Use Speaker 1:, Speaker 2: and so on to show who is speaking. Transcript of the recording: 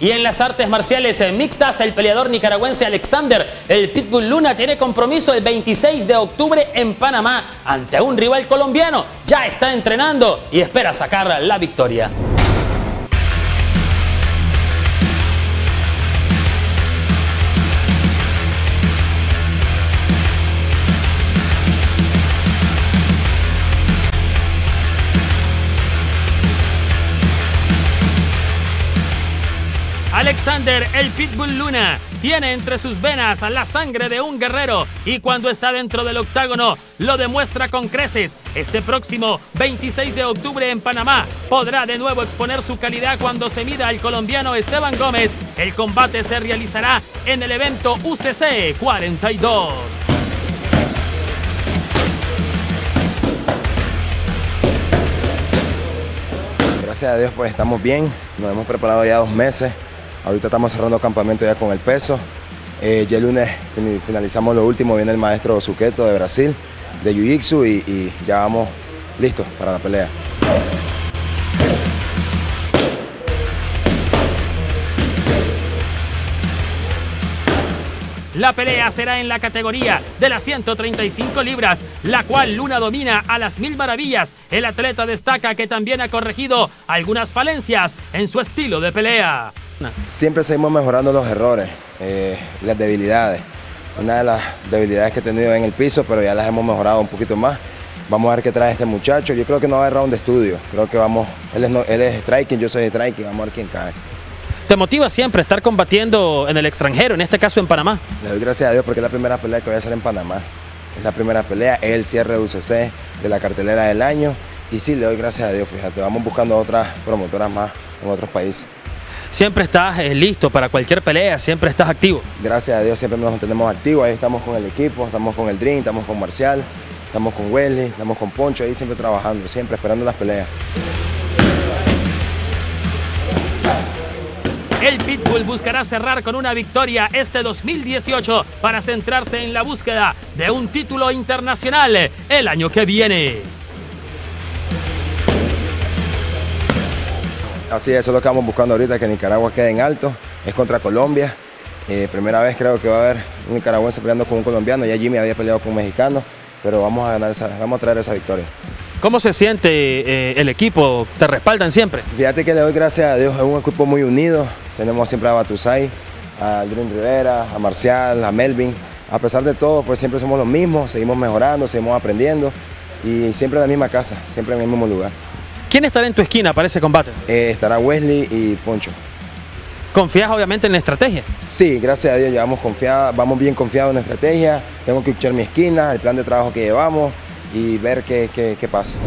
Speaker 1: Y en las artes marciales mixtas, el peleador nicaragüense Alexander, el Pitbull Luna, tiene compromiso el 26 de octubre en Panamá ante un rival colombiano. Ya está entrenando y espera sacar la victoria. Alexander el Pitbull Luna tiene entre sus venas la sangre de un guerrero y cuando está dentro del octágono lo demuestra con creces. Este próximo 26 de octubre en Panamá podrá de nuevo exponer su calidad cuando se mida al colombiano Esteban Gómez. El combate se realizará en el evento UCC 42.
Speaker 2: Gracias a Dios pues estamos bien, nos hemos preparado ya dos meses Ahorita estamos cerrando campamento ya con el peso. Eh, ya el lunes finalizamos lo último, viene el maestro Suqueto de Brasil, de Jiu-Jitsu y, y ya vamos listos para la pelea.
Speaker 1: La pelea será en la categoría de las 135 libras, la cual Luna domina a las mil maravillas. El atleta destaca que también ha corregido algunas falencias en su estilo de pelea.
Speaker 2: Siempre seguimos mejorando los errores, eh, las debilidades. Una de las debilidades que he tenido en el piso, pero ya las hemos mejorado un poquito más. Vamos a ver qué trae este muchacho. Yo creo que no va a haber round de estudio. Creo que vamos, él es, él es striking, yo soy striking, vamos a ver quién cae.
Speaker 1: ¿Te motiva siempre estar combatiendo en el extranjero, en este caso en Panamá?
Speaker 2: Le doy gracias a Dios porque es la primera pelea que voy a hacer en Panamá. Es la primera pelea, es el cierre de UCC de la cartelera del año. Y sí, le doy gracias a Dios, fíjate, vamos buscando otras promotoras más en otros países
Speaker 1: siempre estás eh, listo para cualquier pelea, siempre estás activo.
Speaker 2: Gracias a Dios siempre nos mantenemos activos, ahí estamos con el equipo, estamos con el Dream, estamos con Marcial, estamos con Wesley, estamos con Poncho, ahí siempre trabajando, siempre esperando las peleas.
Speaker 1: El Pitbull buscará cerrar con una victoria este 2018 para centrarse en la búsqueda de un título internacional el año que viene.
Speaker 2: Así es, eso es lo que estamos buscando ahorita, que Nicaragua quede en alto. Es contra Colombia. Eh, primera vez creo que va a haber un nicaragüense peleando con un colombiano. Ya Jimmy había peleado con un mexicano, pero vamos a ganar esa, vamos a traer esa victoria.
Speaker 1: ¿Cómo se siente eh, el equipo? ¿Te respaldan siempre?
Speaker 2: Fíjate que le doy gracias a Dios, es un equipo muy unido. Tenemos siempre a Batusay, a Aldrin Rivera, a Marcial, a Melvin. A pesar de todo, pues siempre somos los mismos, seguimos mejorando, seguimos aprendiendo y siempre en la misma casa, siempre en el mismo lugar.
Speaker 1: ¿Quién estará en tu esquina para ese combate?
Speaker 2: Eh, estará Wesley y Poncho.
Speaker 1: ¿Confías obviamente en la estrategia?
Speaker 2: Sí, gracias a Dios llevamos confiada, vamos bien confiados en la estrategia. Tengo que escuchar mi esquina, el plan de trabajo que llevamos y ver qué, qué, qué pasa.